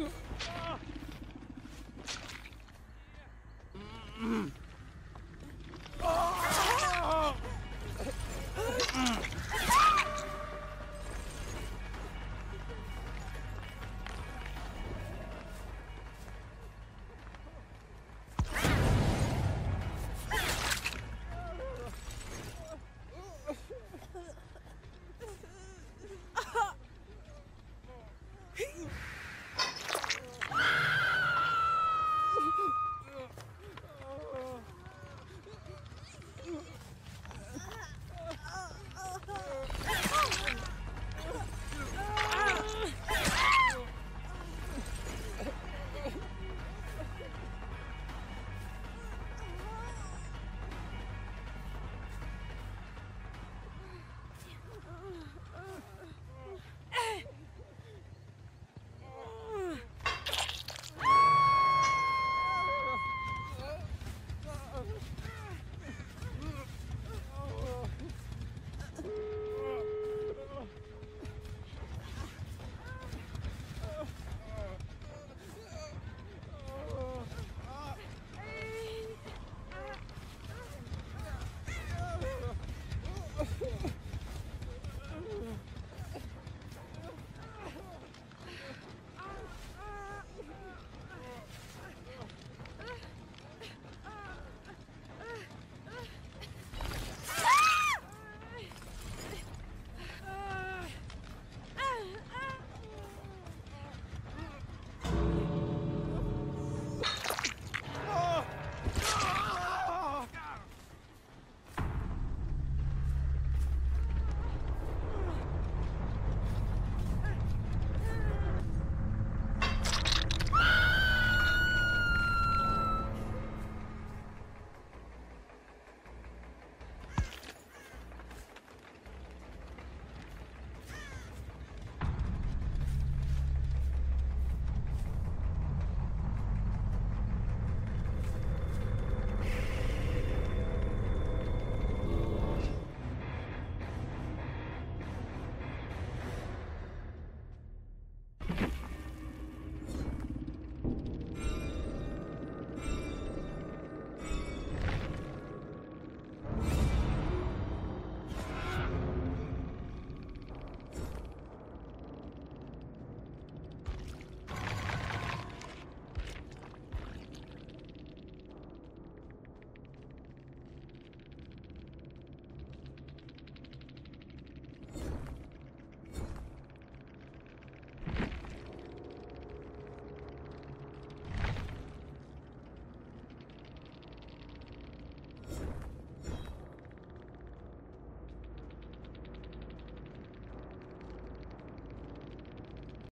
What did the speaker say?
Ugh.